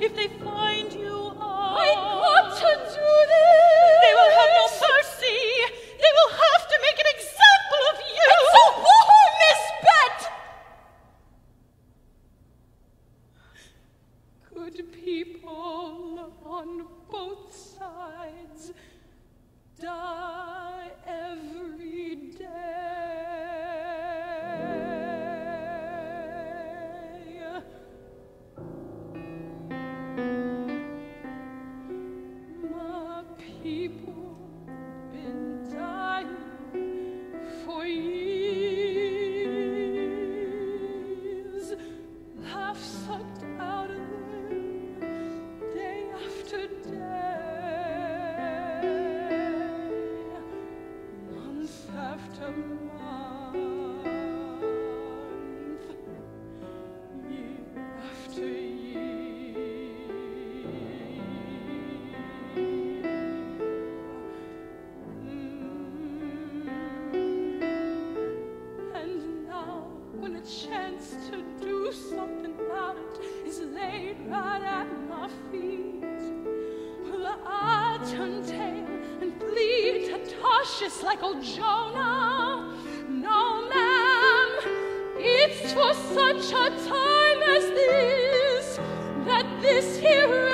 if they find you out. I got to do this. They will have no mercy. They will have to make an example of you. And so woohoo, Miss Bet! Good people on both sides chance to do something about it is laid right at my feet, Tarshish like old Jonah? No, ma'am, it's for such a time as this that this here